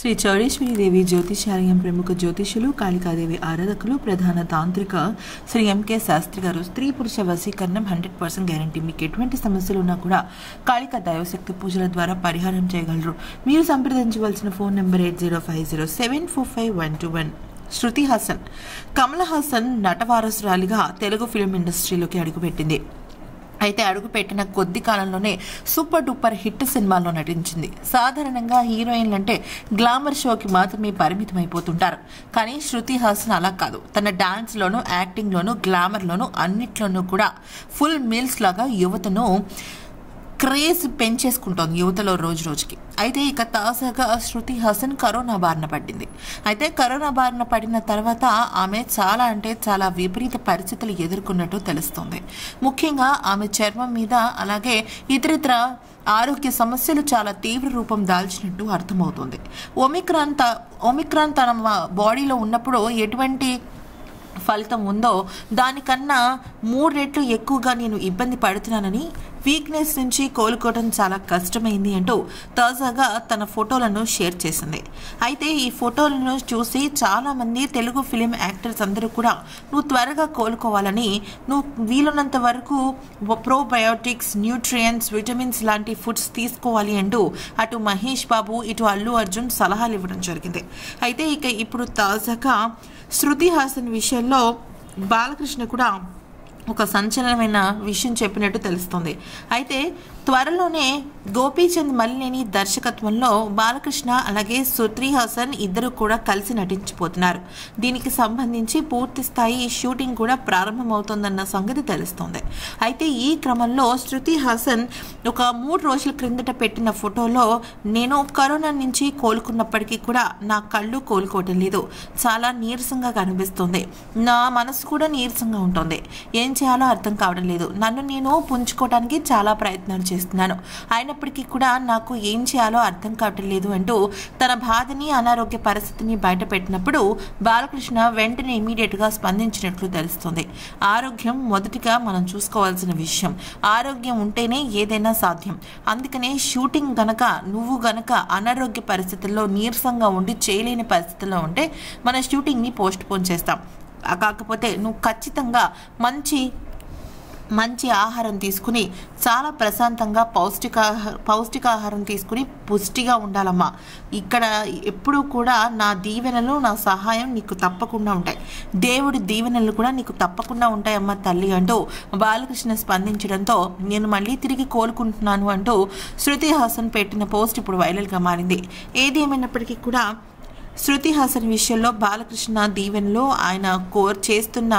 శ్రీ చౌడేశ్వరీదేవి జ్యోతిషాలయం ప్రముఖ జ్యోతిషులు కాళికాదేవి ఆరాధకులు ప్రధాన తాంత్రిక శ్రీ ఎంకే శాస్త్రి గారు. స్త్రీ పురుష వశీకరణం హండ్రెడ్ పర్సెంట్ గ్యారంటీ. మీకు ఎటువంటి సమస్యలు ఉన్నా కూడా కాళికా దైవశక్తి పూజల ద్వారా పరిహారం చేయగలరు. మీరు సంప్రదించవలసిన phone number eight zero five zero seven four five one two one. Shruti Haasan. Kamal Haasan నటవారసురాలిగా Telugu film ఇండస్ట్రీలోకి అడుగుపెట్టింది. అయితే అడుగుపెట్టిన కొద్ది కాలంలోనే సూపర్ డూపర్ హిట్ సినిమాల్లో నటించింది. సాధారణంగా హీరోయిన్లు అంటే గ్లామర్ షోకి మాత్రమే పరిమితం అయిపోతుంటారు కానీ శృతి హాసన్ అలా కాదు. తన డాన్స్లోనూ యాక్టింగ్లోనూ గ్లామర్లోనూ అన్నిట్లోనూ కూడా ఫుల్ మీల్స్ లాగా యువతను క్రేజ్ పెంచేసుకుంటోంది యువతలో రోజు రోజుకి. అయితే ఇక తాజాగా శృతి హసన్ కరోనా బారిన పడింది. అయితే కరోనా బారిన పడిన తర్వాత ఆమె చాలా అంటే చాలా విపరీత పరిస్థితులు ఎదుర్కొన్నట్టు తెలుస్తుంది. ముఖ్యంగా ఆమె చర్మం మీద అలాగే ఇతరితర ఆరోగ్య సమస్యలు చాలా తీవ్ర రూపం దాల్చినట్టు అర్థమవుతుంది. ఒమిక్రాన్ త ఒమిక్రాన్ తన బాడీలో ఉన్నప్పుడు ఎటువంటి ఫలితం ఉందో దానికన్నా మూడు రెట్లు ఎక్కువగా నేను ఇబ్బంది పడుతున్నానని వీక్నెస్ నుంచి కోలుకోవడం చాలా కష్టమైంది అంటూ తాజాగా తన ఫోటోలను షేర్ చేసింది. అయితే ఈ ఫోటోలను చూసి చాలామంది తెలుగు ఫిలిం యాక్టర్స్ అందరూ కూడా నువ్వు త్వరగా కోలుకోవాలని నువ్వు వీలున్నంత వరకు ప్రోబయోటిక్స్ న్యూట్రియంట్స్ విటమిన్స్ లాంటి ఫుడ్స్ తీసుకోవాలి అంటూ అటు మహేష్ బాబు ఇటు అల్లు అర్జున్ సలహాలు ఇవ్వడం జరిగింది. అయితే ఇక ఇప్పుడు తాజాగా శృతి హాసన్ విషయంలో బాలకృష్ణ కూడా ఒక సంచలనమైన విషయం చెప్పినట్టు తెలుస్తుంది. అయితే త్వరలోనే గోపీచంద్ మల్లినేని దర్శకత్వంలో బాలకృష్ణ అలాగే సుత్రి హాసన్ ఇద్దరు కూడా కలిసి నటించిపోతున్నారు. దీనికి సంబంధించి పూర్తి స్థాయి షూటింగ్ కూడా ప్రారంభమవుతోందన్న సంగతి తెలుస్తుంది. అయితే ఈ క్రమంలో శృతి హాసన్ ఒక మూడు రోజుల క్రిందట పెట్టిన ఫోటోలో నేను కరోనా నుంచి కోలుకున్నప్పటికీ కూడా నా కళ్ళు కోలుకోవటం లేదు. చాలా నీరసంగా కనిపిస్తుంది. నా మనసు కూడా నీరసంగా ఉంటుంది. ఏం చేయాలో అర్థం కావడం లేదు. నన్ను నేను పుంజుకోవడానికి చాలా ప్రయత్నాలు చేస్తున్నాను. అయినప్పటికీ కూడా నాకు ఏం చేయాలో అర్థం కావటం లేదు అంటూ తన బాధని అనారోగ్య పరిస్థితిని బయటపెట్టినప్పుడు బాలకృష్ణ వెంటనే ఇమీడియట్గా స్పందించినట్లు తెలుస్తుంది. ఆరోగ్యం మొదటిగా మనం చూసుకోవాల్సిన విషయం. ఆరోగ్యం ఉంటేనే ఏదైనా సాధ్యం. అందుకనే షూటింగ్ గనక నువ్వు గనక అనారోగ్య పరిస్థితుల్లో నీరసంగా ఉండి చేయలేని పరిస్థితుల్లో ఉంటే మన షూటింగ్ని పోస్ట్ పోన్ చేస్తాం. కాకపోతే నువ్వు ఖచ్చితంగా మంచి మంచి ఆహారం తీసుకుని చాలా ప్రశాంతంగా పౌష్టిక పౌష్టికాహారం తీసుకుని పుష్టిగా ఉండాలమ్మా. ఇక్కడ ఎప్పుడూ కూడా నా దీవెనలు నా సహాయం నీకు తప్పకుండా ఉంటాయి. దేవుడి దీవెనలు కూడా నీకు తప్పకుండా ఉంటాయమ్మా తల్లి అంటూ బాలకృష్ణ స్పందించడంతో నేను మళ్ళీ తిరిగి కోలుకుంటున్నాను అంటూ శృతి హాసన్ పెట్టిన పోస్ట్ ఇప్పుడు వైరల్గా మారింది. ఏది ఏమైనప్పటికీ కూడా శృతి హాసన్ విషయంలో బాలకృష్ణ దీవెనలో ఆయన కోర్ చేస్తున్న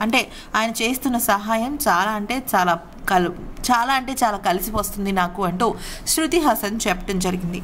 అంటే ఆయన చేస్తున్న సహాయం చాలా అంటే చాలా కలు చాలా అంటే చాలా కలిసి వస్తుంది నాకు అంటూ శృతి హాసన్ చెప్పడం జరిగింది.